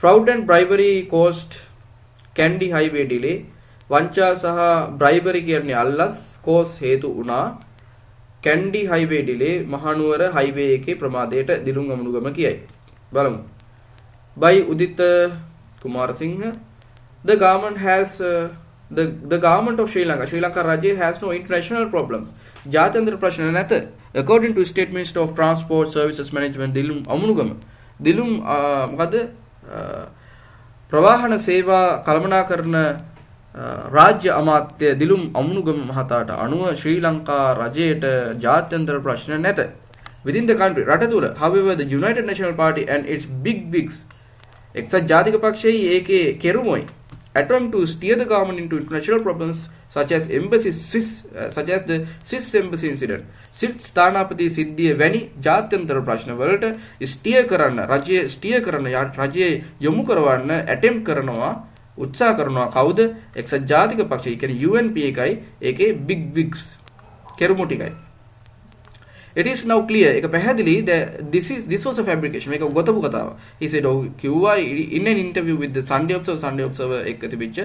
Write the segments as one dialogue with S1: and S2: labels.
S1: fraud and bribery caused Kandy highway delay. වංචා සහ bribery කියන්නේ අල්ලස් කෝස් හේතු වුණා Kandy highway delay. Mahanuwara highway එකේ ප්‍රමාදයට දිලුම් අමනුගම කියයි බලමු by udita kumarasinghe the government has uh, the the government of Sri Lanka Sri Lanka රජය has no international problems. ජාත්‍යන්තර ප්‍රශ්න නැත according to state minister of transport services management දිලුම් Amunugama දිලුම් මොකද ප්‍රවාහන සේවා කළමනාකරන රාජ්‍ය අමාත්‍ය දිලුම් අමුණුගම මහතාට අනුව ශ්‍රී ලංකා රජයට ජාත්‍යන්තර ප්‍රශ්න නැත. Within the country රට තුළ however the United National Party and its big bigs එක්සත් ජාතික පක්ෂයේ ඒකේ කෙරුමොයි. Attempt to steer the government into international problems such as embassy Swiss, uh, such as the Swiss embassy incident. සිත් ස්ථානාපති සිද්ධිය වැනි ජාත්‍යන්තර ප්‍රශ්න වලට ස්ටිය කරන්න රජය ස්ටිය කරන රජයේ යොමු කරවන්න ඇටෙම් කරනවා උත්සාහ කරනවා කවුද එක්සත් ජාතික පක්ෂය කියන්නේ UNP එකයි ඒකේ big bigs කෙරුමු ටිකයි it is now clear එක පැහැදිලි that this is this was a fabrication මේක ගොතපු කතාව he said oh කිව්වා in an interview with the Sunday Observer Sunday Observer එක තිබිච්ච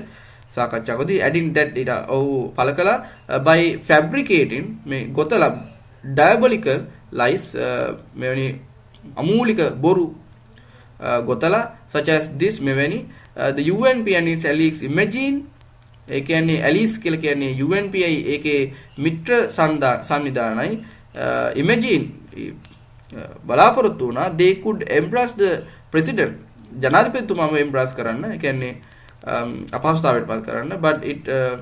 S1: සාකච්ඡාවකදී adding that ඊට ඔව් පළ කළා. Uh, by fabricating මේ ගොතලා diabolical lies uh, මෙවැනි අමූලික බොරු uh, ගොතලා such as this මෙවැනි uh, the UNP and its allies imagine ඒ කියන්නේ ඇලිස් කියලා කියන්නේ UNPI ඒකේ මිත්‍ර සංවිධානයි. Uh, imagine uh, බලාපොරොත්තු වුණා they could embrace the president. ජනාධිපතිතුමාම embrace කරන්න. ඒ කියන්නේ um, අපහසුතාවයට පත් කරන්න. But it uh,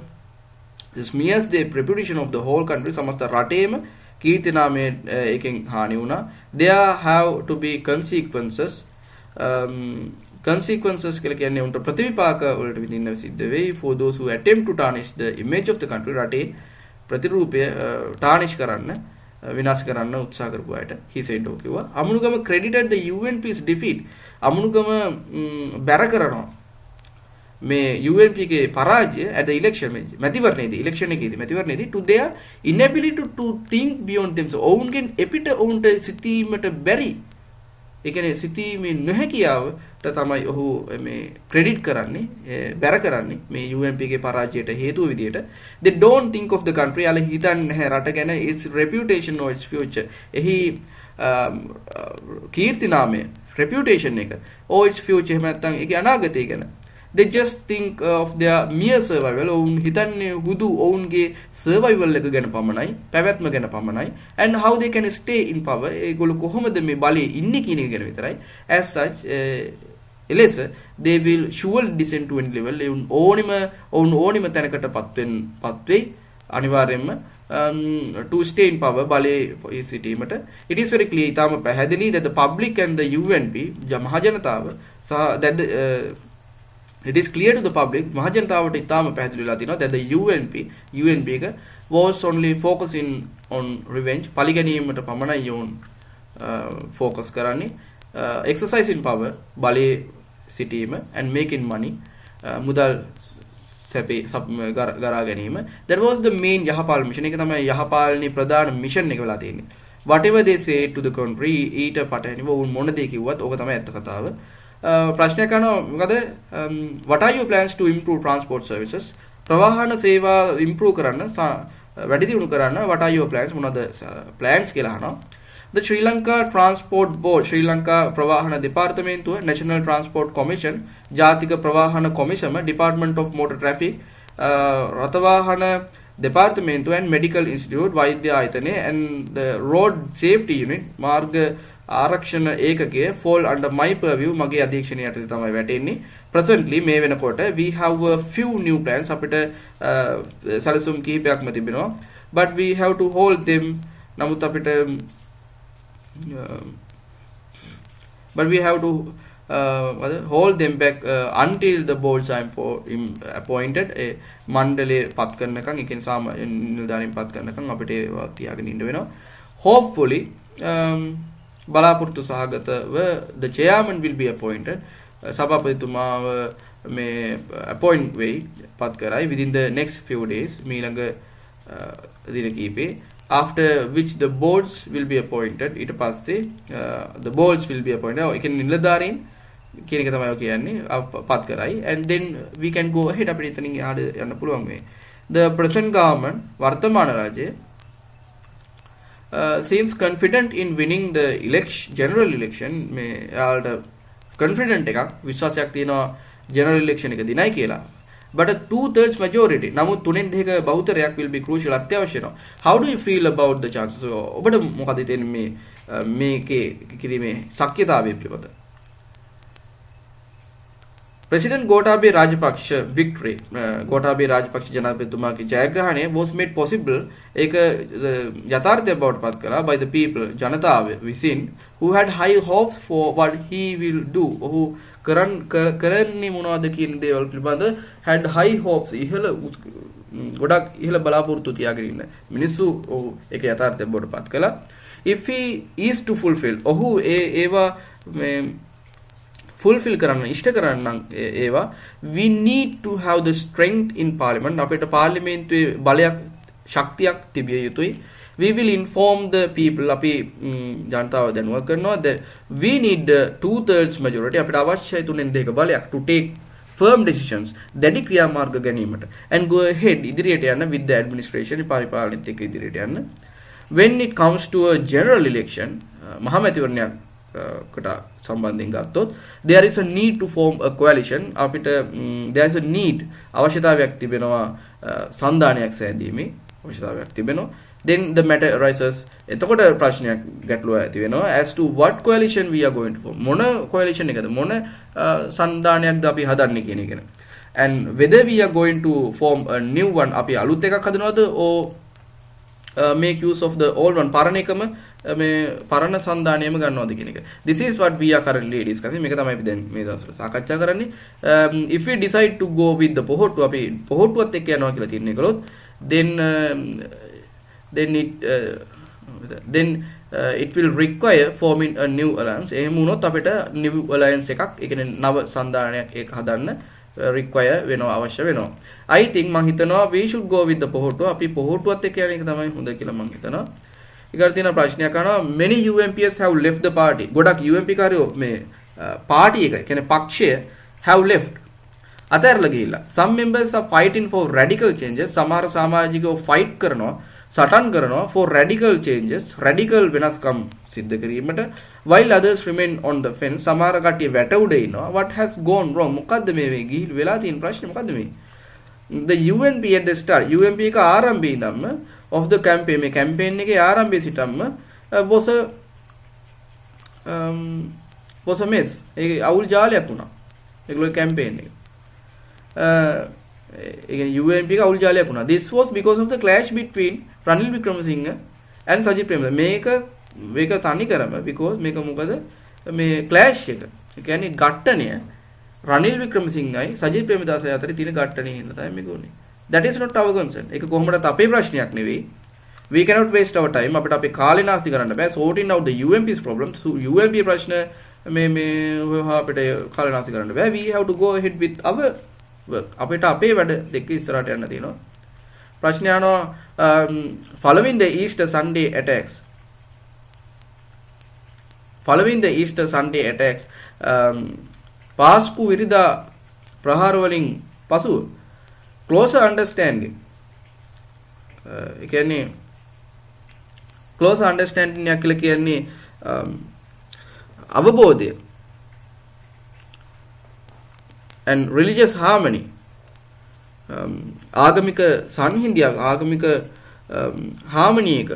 S1: smears the reputation of the whole country. සමස්ත රටේම කීර්තිනාමය uh, එකෙන් හානි වුණා. There have to be consequences. Um, consequences කියලා කියන්නේ උන්ට ප්‍රතිවිපාක වලට විඳින්න සිද්ධ වෙයි. For those who attempt to tarnish the image of the country රටේ ප්‍රතිරූපය uh, ටානිෂ් කරන්න uh, විනාශ කරන්න උත්සාහ කරපු අයට. He said oh කිව්වා Amunugama credited the UNP's defeat. Amunugama mm, බැර කරනවා. මේ UNP ගේ පරාජය at the election මැතිවරණයේදී election එකේදී මැතිවරණයේදී to their inability to think beyond themselves. ඔවුන්ගෙන් එපිට ඔවුන්ට සිතීමට බැරි ඒ කියන්නේ සිතීමේ නොහැකියාවට තමයි ඔහු මේ ක්‍රෙඩිට් කරන්නේ බැර කරන්නේ මේ UNP ගේ පරාජයට හේතුව විදියට. They don't think of the country. අල හිතන්නේ නැහැ. රට ගැන its reputation or its future. එහි um, uh, කීර්ති නාමය reputation එක. Or its future. එහෙම නැත්නම් ඒකේ අනාගතය ගැන. They just think of their mere survival. ඔවුන් um, හිතන්නේ හුදු ඔවුන්ගේ survival එක ගැන පමණයි පැවැත්ම ගැන පමණයි and how they can stay in power. ඒගොල්ලෝ කොහොමද මේ බලයේ ඉන්නේ කියන එක ගැන විතරයි. As such eh, එලෙස they will surely descend to any level. ඔවුන් ඕනිම ඔවුන් ඕනිම තැනකට පත්වෙන් පත්වෙයි අනිවාර්යයෙන්ම um, to stay in power බලයේ සිටීමට. It is very clear. ඊටම පැහැදිලි that the public and the UNP මහජනතාව සහ that the, uh, it is clear to the public මහජනතාවට ඉතාම පැහැදිලිලා තියෙනවා that the UNP UNP එක was only focusing on revenge පලිගැනීමට පමණයි යොවුන් focus කරන්නේ uh, exercising power බලේ සිටීම and making money uh, මුදල් සැපේ ගරා ගැනීම that was the main යහපාල mission. එක තමයි යහපාලනයේ ප්‍රධාන mission එක වෙලා තියෙන්නේ whatever they say to the country ඊට පටහැනිව උන් මොන දේ කිව්වත් ඕක තමයි ඇත්ත කතාව Uh, ප්‍රශ්නයක් අහනවා. මොකද um, what are your plans to improve transport services? ප්‍රවාහන සේවා improve කරන්න වැඩි දියුණු කරන්න what are your plans? මොනවද uh, plans කියලා අහනවා. The Sri Lanka Transport Board ශ්‍රී ලංකා ප්‍රවාහන දෙපාර්තමේන්තුව National Transport Commission ජාතික ප්‍රවාහන කොමිසම Department of Motor Traffic uh, රථවාහන දෙපාර්තමේන්තුව and Medical Institute වෛද්‍ය ආයතනය and the Road Safety Unit මාර්ග ආරක්ෂණ ඒකකය fall under my purview මගේ අධීක්ෂණය යටතේ තමයි වැටෙන්නේ. Presently මේ වෙනකොට we have a few new plans අපිට සැලසුම් කිහිපයක්ම තිබෙනවා. But we have to hold them. නමුත් අපිට but we have to uh, hold them back uh, until the boards are appointed. ඒ මණ්ඩලය පත් කරනකම් ඒ කියන්නේ සාම නිලධාරීන් පත් කරනකම් අපිට ඒවා තියාගෙන ඉන්න වෙනවා. Hopefully um, බලාපොරොත්තු සහගතව the chairman will be appointed. සභාපතිතුමාව මේ appoint වෙයි පත් කරයි within the next few days මීළඟ දින කීපේ. After which the boards will be appointed. ඊට පස්සේ uh, the boards will be appointed. ඒ කියන්නේ නිලධාරීන් කියන එක තමයි කියන්නේ. පත් කරයි. And then we can go ahead අපිට එතනින් එහාට යන්න පුළුවන් මේ the present government වර්තමාන රජය uh, seems confident in winning the election general election. මේ එයාලට confident එකක් විශ්වාසයක් තියෙනවා general election එක දිනයි කියලා. But a two thirds majority නමුත් තුනෙන් දෙක බහුතරයක් will be crucial අත්‍යවශ්‍ය වෙනවා. How do you feel about the chances? ඔබට මොකද හිතෙන්නේ මේ uh, මේකේ කිරීමේ ශක්්‍යතාවය පිළිබඳ? President Gotabaya Rajapaksa victory Gotabaya Rajapaksa ජනාධිපතිතුමාගේ ජයග්‍රහණය was made possible. ඒක යථාර්ථය බවට පත් කළා by the people ජනතාව විසින් who had high hopes for what he will do. ඔහු කරන් කරන්නේ මොනවද කියන දේවල් පිළිබඳ had high hopes. ඉහළ ගොඩක් ඉහළ බලාපොරොත්තු තියාගෙන ඉන්න මිනිස්සු ඔහු ඒක යථාර්ථය බවට පත් කළා. If he is to fulfill ඔහු ඒ ඒවා මේ ෆුල්ෆිල් කරන්න ඉෂ්ට කරන්න ඒවා. We need to have the strength in parliament. අපිට පාර්ලිමේන්තුවේ බලයක් ශක්තියක් තිබිය යුතුයි. We will inform the people. අපි ජනතාව දැනුවත් කරනවා that we need two thirds majority. අපිට අවශ්‍යයි තුනෙන් දෙක බලයක් to take firm decisions දැඩි ක්‍රියාමාර්ග ගැනීමට. And go ahead ඉදිරියට යන්න with the administration පරිපාලනයත් එක්ක ඉදිරියට යන්න. When it comes to a general election මහමැතිවරණයක් කට සම්බන්ධයෙන් ගත්තොත් there is a need to form a coalition. අපිට there is a need අවශ්‍යතාවයක් තිබෙනවා සන්ධානයක් සෑදීමේ අවශ්‍යතාවයක් තිබෙනවා. Then the matter arises. එතකොට ප්‍රශ්නයක් ගැටලුව ඇති වෙනවා as to what coalition we are going to form. මොන coalition එකද? මොන සන්ධානයක්ද අපි හදන්නේ කියන එක and whether we are going to form a new one අපි අලුත් එකක් හදනවද? or uh, make use of the old one පරණ එකම මේ පරණ සන්ධානයම ගන්නවද කියන එක. This is what we are currently discussing. මේක තමයි අපි දැන් මේ දවස්වල සාකච්ඡා කරන්නේ. Um, if we decide to go with the පොහොට්ටු අපි පොහොට්ටුවත් එක්ක යනවා කියලා තීරණය කළොත් then um, then it uh, then uh, it will require forming a new alliance. එහෙම වුණොත් අපිට new alliance එකක් ඒ කියන්නේ නව සන්ධානයක් ඒක හදන්න uh, require වෙනවා අවශ්‍ය වෙනවා. I think මම හිතනවා we should go with the පොහොට්ටුව. අපි පොහොට්ටුවත් එක්ක යන එක තමයි හොඳ කියලා මම හිතනවා. ඊකට තියෙන ප්‍රශ්නයක් අහනවා. Many UMPs have left the party. ගොඩක් UMP කාරයෝ මේ පාටි එක කියන්නේ පක්ෂය have left. අතහැරලා ගිහිල්ලා. some members are fighting for radical changes. සමහර සමාජිකයෝ fight කරනවා සටන් කරනවා for radical changes. radical වෙනස්කම් සිද්ධ කිරීමට. while others remain on the fence. සමහර කට්ටිය වැට උඩ ඉන්නවා. What has gone wrong? මොකද්ද මේ මේ ගිහිල් වෙලා තියෙන ප්‍රශ්නේ? මොකද්ද මේ? The UNP at the start. UNP එක ආරම්භයේ ඉඳන්ම of the campaign. මේ කැම්පේන් එකේ ආරම්භයේ සිටම්ම was a um, was a mess ඒ අවුල් ජාලයක් වුණා. ඒගොල්ලෝ කැම්පේන් එක. ඒ UNP එක අවුල් ජාලයක් වුණා. This was because of the clash between Ranil Wickremesinghe and Sajith Premadasa මේක මේක තනි කරම because මේක මොකද? මේ clash එක. ඒ කියන්නේ ඝට්ටණය රනිල් වික්‍රමසිංහයි සජිත් ප්‍රේමදාසයි අතරේ තියෙන ඝට්ටණය හින්දා තමයි මේක උනේ that is not our concern. ඒක කොහොමදත් අපේ ප්‍රශ්නයක් නෙවෙයි. We cannot waste our time. අපිට අපේ කාලේ නාස්ති කරන්න බෑ. sorting out the UMP's problems. UMP ප්‍රශ්න මේ මේ හොයහා අපිට කාලේ නාස්ති කරන්න බෑ. We have to go ahead with our work. අපිට අපේ වැඩ දෙක ඉස්සරහට යන්න තියෙනවා. ප්‍රශ්න යනවා um, following the Easter Sunday attacks following the Easter Sunday attacks um, පාස්කු විරිදා ප්‍රහාර වලින් පසුව closer understanding. ඒ කියන්නේ closer understanding එක කියලා කියන්නේ um, අවබෝධය. And religious harmony. Um, ආගමික සංහිඳියක් ආගමික um, harmony එක.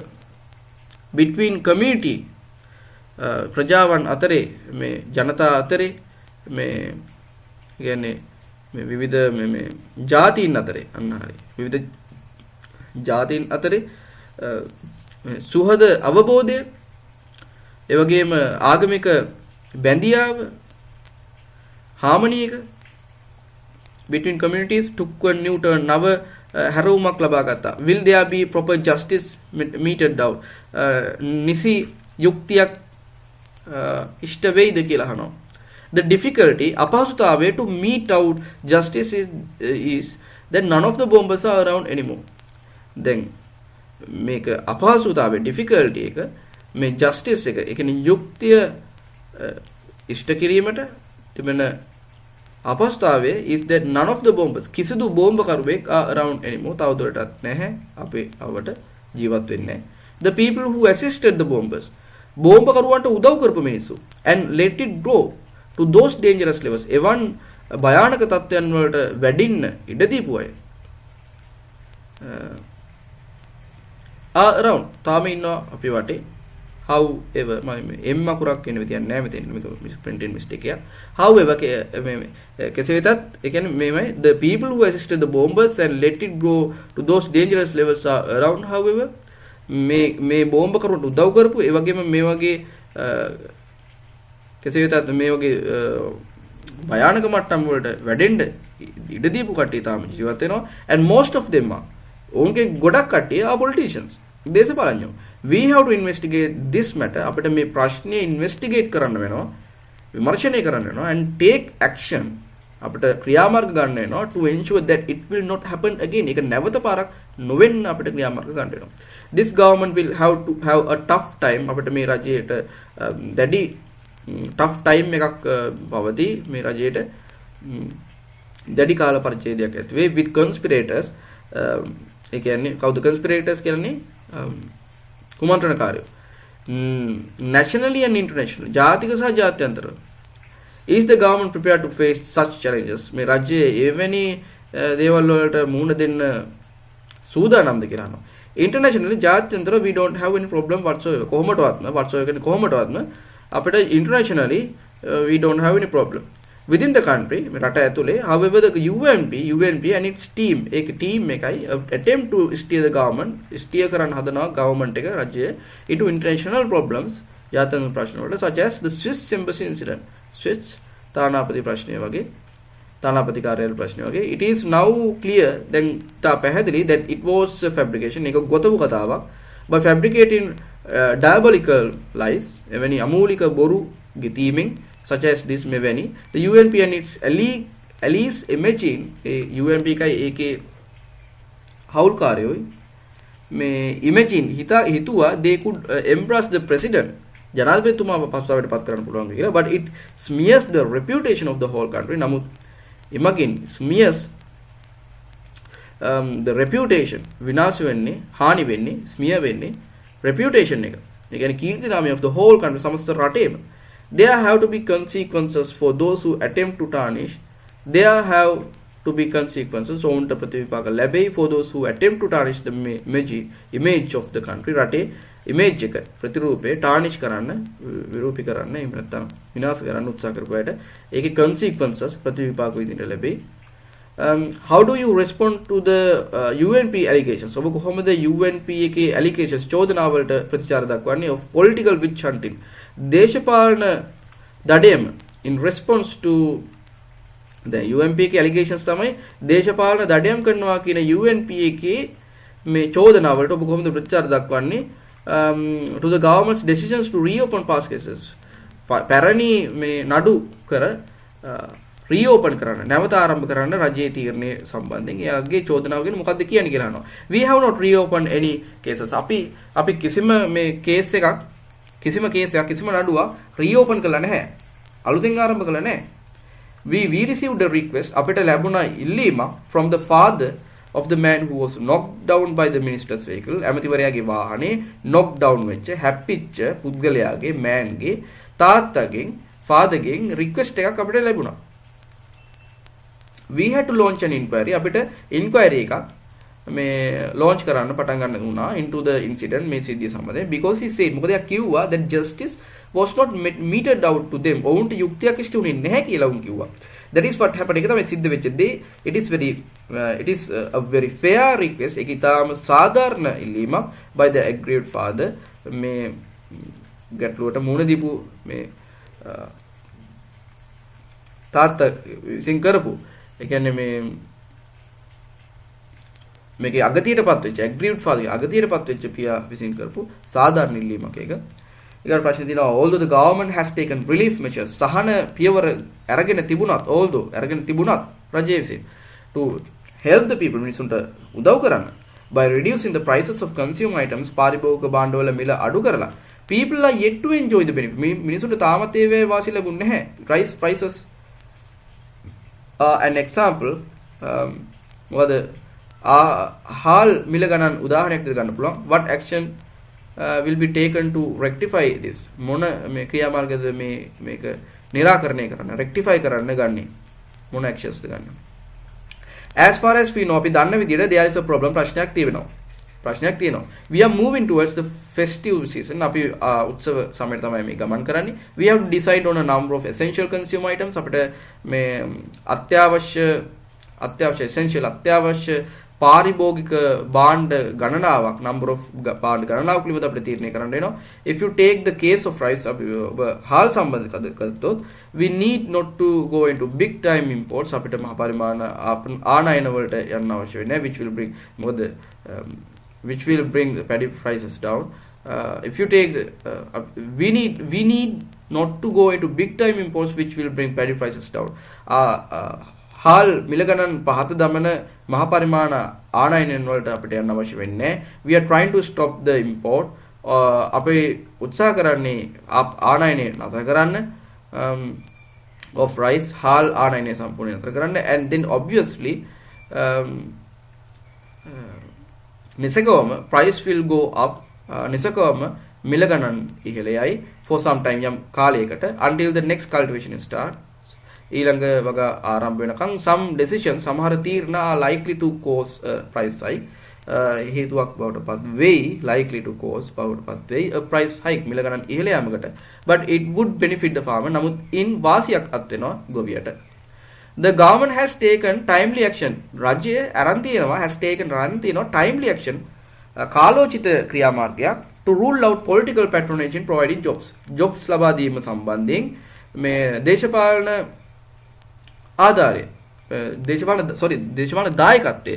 S1: Between community uh, ප්‍රජාවන් අතරේ මේ ජනතා අතරේ මේ කියන්නේ මේ විවිධ මේ මේ ජාතීන් අතරේ අන්න හරි. විවිධ ජාතීන් අතරේ සුහද අවබෝධය ඒ වගේම ආගමික බැඳියාව හාමනියක between communities took a new turn. නව හැරවුමක් ලබා ගත්තා. Will there be proper justice? Meted out නිසි යුක්තියක් ඉෂ්ට වෙයිද කියලා අහනවා. The difficulty අපහසුතාවය to meet out justice is, is that none of the bombers are around anymore. දැන් මේක අපහසුතාවය difficulty එක මේ justice එක ඒ කියන්නේ යුක්තිය ඉෂ්ට කිරීමට තිබෙන අපස්ථාවේ is that none of the bombers කිසිදු බෝම්බකරුවෙක් are around anymore. තවදුරටත් නැහැ. අපේ අවට ජීවත් වෙන්නේ the people who assisted the bombers බෝම්බකරුවන්ට උදව් කරපු මිනිස්සු and let it grow to those dangerous levels එවන් භයානක තත්ත්වයන් වලට වැඩින්න ඉඩ දීපු අය අරවුන් තාම ඉන්නවා අපි වටේ however මම m අකුරක් වෙන විදියක් නෑ මෙතන මේක printing mistake එක however කෙසේ වෙතත් ඒ කියන්නේ මේමයි the people who assisted the bombers and let it go to those dangerous levels are around. However මේ මේ බෝම්බ කරුට උදව් කරපු ඒ වගේම මේ වගේ කෙසේ වෙතත් මේ වගේ භයානක මට්ටම් වලට වැඩෙන්න ඉඩ දීපු කට්ටිය තාම ජීවත් වෙනවා. And most of them are. ඔවුන්ගේ ගොඩක් කට්ටිය are politicians. දේශපාලඥයෝ. We have to investigate this matter. අපිට මේ ප්‍රශ්නේ ඉන්වෙස්ටිගේට් කරන්න වෙනවා. විමර්ශනය කරන්න වෙනවා. And take action. අපිට ක්‍රියාමාර්ග ගන්න වෙනවා to ensure that it will not happen again. ඒක නැවත පාරක් නොවෙන්න අපිට ක්‍රියාමාර්ග ගන්න වෙනවා. This government will have to have a tough time. අපිට මේ රජයට දැඩි tough time එකක් පවතී මේ රජයට. දැඩි කාල පරිච්ඡේදයක් ඇති වෙයි with conspirators. ඒ කියන්නේ කවුද conspirators කියන්නේ? කුමන්ත්‍රණකාරයෝ nationally and internationally ජාතික සහ ජාත්‍යන්තර. Is the government prepared to face such challenges? මේ රජයේ එවැනි දේවල් වලට මුහුණ දෙන්න සූදානම්ද කියලා අහනවා. Internationally ජාත්‍යන්තර we don't have any problem whatsoever. කොහොමඩවත්ම whatsoever කියන්නේ කොහොමඩවත්ම අපිට internationally uh, we don't have any problem. Within the country රට ඇතුලේ however the UNP UNP and its team ඒක team එකයි uh, attempt to steer the government steer කරන්න හදනවා government එක රජය into international problems ජාත්‍යන්තර ප්‍රශ්න වලට such as the Swiss embassy incident. Swiss තානාපති ප්‍රශ්නය වගේ තානාපති කාර්යාලය ප්‍රශ්නය වගේ. It is now clear දැන් තා පැහැදිලි that it was a fabrication. එක ගොතපු කතාවක්. By fabricating uh, Uh, diabolical lies එවැනි අමූලික බොරු ගෙතීමෙන් such as this මෙවැනි the UNP and its allies imagine A UNP එකයි ඒකේ හවුල්කාරයෝයි මේ imagine හිතා හිතුවා they could uh, embrace the president ජනාධිපතිතුමාව පස්සාවට පත් කරන්න පුළුවන් කියලා but it smears the reputation of the whole country. නමුත් එමගින් smears um, the reputation විනාශ වෙන්නේ හානි වෙන්නේ smear වෙන්නේ reputation එක. ඒ කියන්නේ කීර්ති නාමය of the whole country සමස්ත රටේම. There have to be consequences for those who attempt to tarnish. There have to be consequences ඔවුන්ට ප්‍රතිවිපාක ලැබෙයි for those who attempt to tarnish the image, image of the country රටේ image එක ප්‍රතිරූපේ tarnish කරන්න විරූපී කරන්න එහෙම නැත්නම් විනාශ කරන්න උත්සාහ කරපු අයට ඒකේ consequences ප්‍රතිවිපාක විදිහට ලැබෙයි. um, Um, how do you respond to the uh, UNP allegations? ඔබ කොහොමද UNP එකේ allegations චෝදනා වලට ප්‍රතිචාර දක්වන්නේ? of political witch hunting. දේශපාලන දඩයම in response to දැන් UNP එකේ allegations තමයි දේශපාලන දඩයම් කරනවා කියන UNP එකේ මේ චෝදනා වලට ඔබ කොහොමද ප්‍රතිචාර දක්වන්නේ? Um, to the government's decisions to reopen past cases. පැරණි මේ නඩු කර uh, රීಓපන් කරන්න නැවත ආරම්භ කරන්න රජයේ තීරණය සම්බන්ධයෙන් එයාගේ චෝදනාව ගැන මොකද්ද කියන්නේ කියලා අහනවා. We have not reopened any cases. අපි අපි කිසිම මේ කේස් එකක් කිසිම කේස් එකක් කිසිම නඩුවක් රීಓපන් කළා නැහැ. අලුතෙන් ආරම්භ කළා නැහැ. We we received a request අපිට ලැබුණා ඉල්ලීමක් from the father of the man who was knocked down by the minister's vehicle ඇමතිවරයාගේ වාහනේ knock down වෙච්ච හැප්පිච්ච පුද්ගලයාගේ මෑන්ගේ තාත්තගෙන් ෆාදර්ගෙන් රික්වෙස්ට් එකක් අපිට ලැබුණා we had to launch an inquiry. අපිට inquiry එකක් මේ launch කරන්න පටන් ගන්න වුණා into the incident මේ සිද්ධිය සම්බන්ධයෙන් because he said මොකද එයා කිව්වා that justice was not meted out to them. ඔවුන්ට යුක්තියක් ඉෂ්ට වුණේ නැහැ කියලා උන් කිව්වා. That is what happened. එක තමයි සිද්ධ වෙච්ච දේ. It is very uh, it is uh, a very fair request. ඒක ඊටාම සාධාරණ ඉල්ලීමක් by the aggrieved father. මේ ගැටලුවට මුහුණ දීපු මේ uh, තාත්තා විසින් කරපු ඒ කියන්නේ මේ මේකේ අගතියටපත් වෙච්ච ඇග්‍රීව්ඩ් ෆාදර් අගතියටපත් වෙච්ච පියා විසින් කරපු සාධාරණ ඉල්ලීමක් ඒක. ඊළඟ ප්‍රශ්නේ තියෙනවා although the government has taken relief measures සහන පියවර අරගෙන තිබුණත් although අරගෙන තිබුණත් රජය විසින් to help the people මිනිසුන්ට උදව් කරන්න by reducing the prices of consumer items පාරිභෝගික භාණ්ඩවල මිල අඩු කරලා people are yet to enjoy the benefit මිනිසුන්ට තාමත් ඒවේ වාසි ලැබුණේ නැහැ price prices uh, an example um, මොකද හාල් මිල ගණන් උදාහරණයක් විදිහට ගන්න පුළුවන් what action uh, will be taken to rectify this? මොන මේ ක්‍රියාමාර්ගද මේ මේක निराකරණය කරන්න rectify කරන්න ගන්නේ මොන actions ද ගන්න as far as we know අපි දන්න විදිහට there is a problem ප්‍රශ්නයක් තියෙනවා. ප්‍රශ්නයක් තියෙනවා. We are moving towards the festive season. අපි උත්සව සමයට තමයි මේ ගමන් කරන්නේ. We have decide on a number of essential consumer items. අපිට මේ අත්‍යවශ්‍ය අත්‍යවශ්‍ය essential අත්‍යවශ්‍ය පාරිභෝගික භාණ්ඩ ගණනාවක් number of භාණ්ඩ ගණනාවක් පිළිබඳ අපිට තීරණය කරන්න වෙනවා. If you take the case of rice අපි හාල් සම්බන්ධ කළොත් we need not to go into big time imports. අපිට මහ පරිමාණ ආනයන වලට යන්න අවශ්‍ය වෙන්නේ which will bring මොකද which will bring the paddy prices down. Uh, if you take uh, uh, we need we need not to go into big time imports which will bring paddy prices down. Uh, uh, හාල් මිල ගණන් පහත දමන මහ පරිමාණ ආනයනයන් වලට අපිට යන්න අවශ්‍ය වෙන්නේ we are trying to stop the import. අපි උත්සාහ කරන්නේ ආනයනය නතර කරන්න um, of rice හාල් ආනයනය සම්පූර්ණයෙන් නතර කරන්න and then obviously um, uh, නිසකවම price will go up uh, නිසකවම මිල ගණන් ඉහළ යයි for some time යම් කාලයකට. Until the next cultivation start. ඊළඟ වග ආරම්භ වෙනකන් some decisions සමහර තීරණ are likely to cause a price hike. හේතුවක් බවට පත් වෙයි likely to cause බවට පත් වෙයි a price hike මිල ගණන් ඉහළ යාමකට. But it would benefit the farmer. නමුත් in වාසියක් අත් වෙනවා ගොවියට. The government has taken timely action. රජය අරන් තියෙනවා has taken රන් තියෙනවා timely action. කාලෝචිත ක්‍රියාමාර්ගයක් to rule out political patronage in providing jobs. Jobs ලබා දීම සම්බන්ධයෙන් මේ දේශපාලන ආධාරය දේශපාලන සොරි දේශපාලන දායකත්වය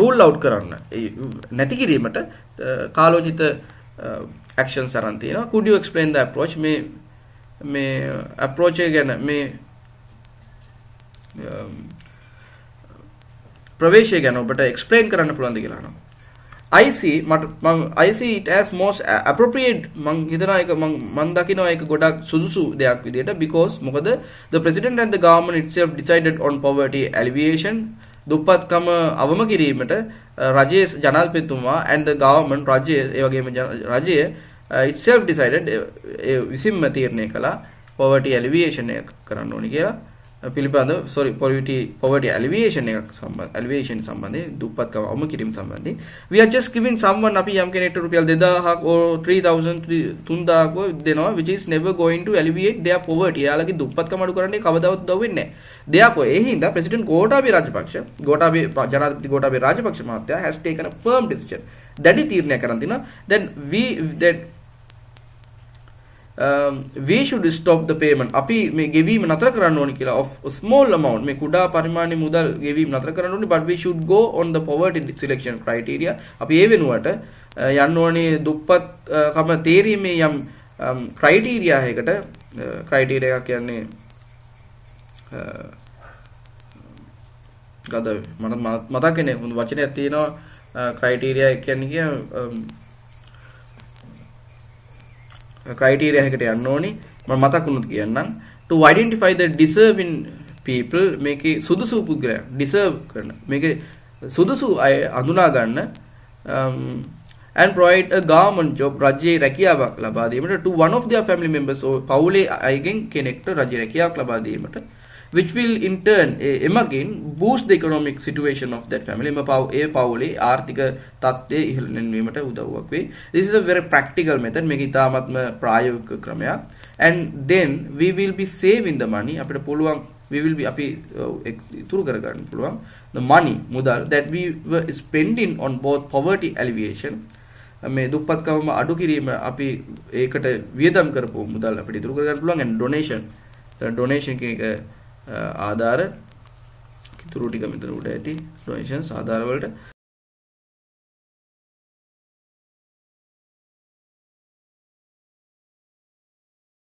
S1: රූල් අවුට් කරන්න. නැති කිරීමට කාලෝචිත ඇක්ෂන් සරන් තියෙනවා. Could you explain the approach? මේ මේ approach ගැන මේ ප්‍රවේශය ගැන ඔබට එක්ස්පලේන් කරන්න පුළුවන්ද කියලා අහනවා. I see මට මං I see it as most appropriate. මං හිතනවා ඒක මං මං දකිනවා ඒක ගොඩක් සුදුසු දෙයක් විදිහට because මොකද the president and the government itself decided on poverty alleviation. දුප්පත්කම අවම කිරීමට uh, රජයේ ජනාධිපතිතුමා and the government රජය ඒ වගේම රජය uh, itself decided uh, විසින්ම තීරණය කළා poverty alleviation එක කරන්න ඕනි කියලා. පිළිබඳ sorry poverty poverty alleviation එකක් සම්බන්ධ alleviation සම්බන්ධයෙන් දුප්පත්කම අවම කිරීම සම්බන්ධයෙන්. We are just giving someone අපි යම් කෙනෙක්ට රුපියල් 2000ක් or 3000 3000ක් දෙනවා which is never going to alleviate their poverty. යාලගේ දුප්පත්කම අඩු කරන්නේ කවදාවත් උදව් වෙන්නේ නැහැ therefore ඒ හින්දා president ගෝඨාභය රාජපක්ෂ ගෝඨාභය ජනාධිපති ගෝඨාභය රාජපක්ෂ මහත්තයා has taken a firm decision. දැඩි තීරණයක් කරන් තිනවා. Then we that um, we should stop the payment. අපි මේ ගෙවීම නතර කරන්න ඕනි කියලා of small amount. මේ කුඩා පරිමාණයේ මුදල් ගෙවීම නතර කරන්න ඕනි but we should go on the poverty selection criteria. අපි ඒ වෙනුවට යන්න ඕනේ දුප්පත් කම තේරීමේ යම් ක්‍රයිටීරියා එකකට ක්‍රයිටීරියා එකක් කියන්නේ ගද මට මතක් වෙන්නේ හොඳ වචනයක් තියෙනවා ක්‍රයිටීරියා කියන්නේ කිය ක්‍රයිටීරියා එකකට යන්න ඕනි. මම මතක් වුණොත් කියන්නම්. To identify the deserving people මේකේ සුදුසු පුද්ගලයන් deserve කරන මේකේ සුදුසු අය අඳුනා ගන්න um, and provide a government job රජයේ රැකියාවක් ලබා දීමට to one of their family members පවුලේ අයගෙන් කෙනෙක්ට රජයේ රැකියාවක් ලබා දීමට which will in turn eh, එමගින් boost the economic situation of that family. එම පව් ඒ පවුලේ ආර්ථික තත්ත්වය ඉහළ නැන්වීමට උදව්වක් වෙයි. This is a very practical method. මේක ඉතාමත්ම ප්‍රායෝගික ක්‍රමයක්. And then we will be saving the money. අපිට පුළුවන් we will be අපි eh, ඉතුරු කරගන්න පුළුවන් the money මුදල් that we were spending on both poverty alleviation මේ දුප්පත්කම අඩු කිරීම අපි ඒකට වියදම් කරපු මුදල් අපිට ඉතුරු කරගන්න පුළුවන් and donation. Donation කියන එක ආධාර ඉතුරු ටික මෙතන උඩ ඇති ඩොනේෂන්ස් ආධාර වලට.